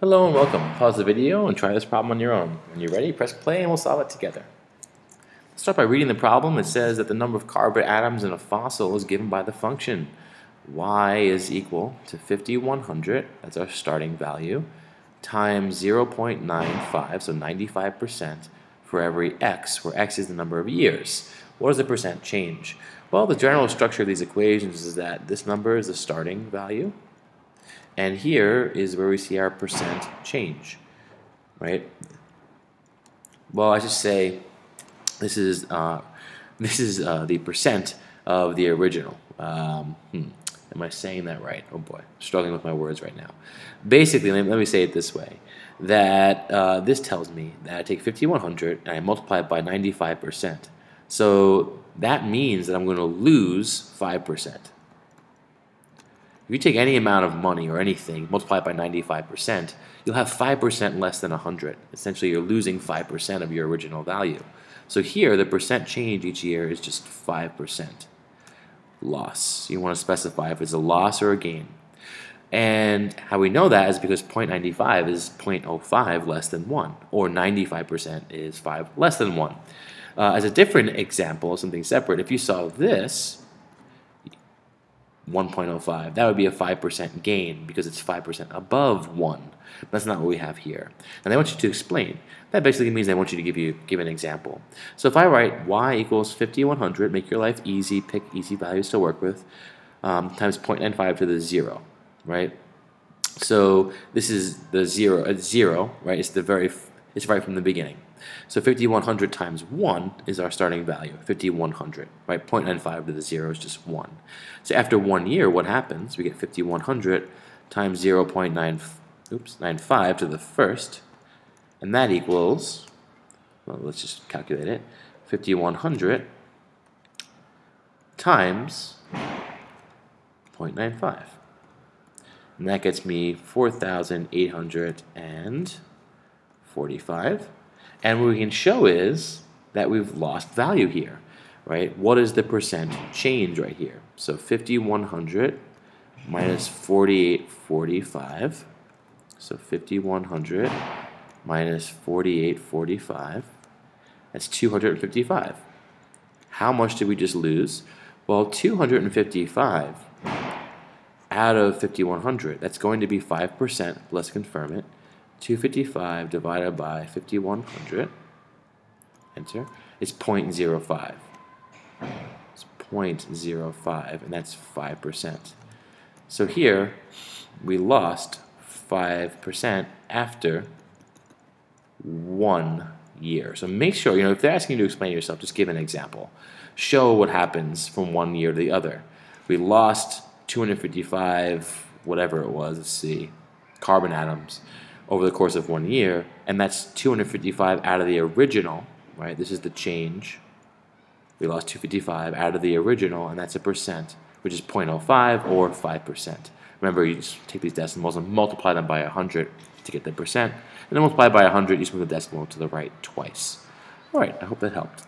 Hello and welcome. Pause the video and try this problem on your own. When you're ready, press play and we'll solve it together. Let's start by reading the problem. It says that the number of carbon atoms in a fossil is given by the function y is equal to 5100, that's our starting value, times 0.95, so 95% for every x, where x is the number of years. What does the percent change? Well, the general structure of these equations is that this number is the starting value, and here is where we see our percent change, right? Well, I should say this is uh, this is uh, the percent of the original. Um, hmm, am I saying that right? Oh boy, struggling with my words right now. Basically, let me, say it this way: that uh, this tells me that I take 5100 and I multiply it by 95 percent. So that means that I'm going to lose 5 percent. If you take any amount of money or anything, multiply it by 95%, you'll have 5% less than 100. Essentially, you're losing 5% of your original value. So here, the percent change each year is just 5% loss. You want to specify if it's a loss or a gain. And how we know that is because 0.95 is 0.05 less than 1, or 95% is 5 less than 1. Uh, as a different example, something separate, if you saw this, 1.05. That would be a 5% gain because it's 5% above 1. That's not what we have here. And they want you to explain. That basically means they want you to give you give an example. So if I write y equals 5100, make your life easy, pick easy values to work with, um, times 0.95 to the 0, right? So this is the 0, it's 0, right? It's the very, it's right from the beginning. So 5100 times 1 is our starting value, 5100, right? 0.95 to the 0 is just 1. So after one year, what happens? We get 5100 times 0.9, oops, 95 to the first, and that equals, well, let's just calculate it, 5100 times 0.95. And that gets me 4,845. And what we can show is that we've lost value here, right? What is the percent change right here? So 5100 minus 4845. So 5100 minus 4845. That's 255. How much did we just lose? Well, 255 out of 5100, that's going to be 5%. Let's confirm it. 255 divided by 5100, enter, is 0.05. It's 0.05, and that's 5%. So here, we lost 5% after one year. So make sure, you know, if they're asking you to explain yourself, just give an example. Show what happens from one year to the other. We lost 255, whatever it was, let's see, carbon atoms over the course of one year, and that's 255 out of the original, right? This is the change. We lost 255 out of the original, and that's a percent, which is 0.05 or 5%. Remember, you just take these decimals and multiply them by 100 to get the percent, and then multiply by 100, you just move the decimal to the right twice. All right, I hope that helped.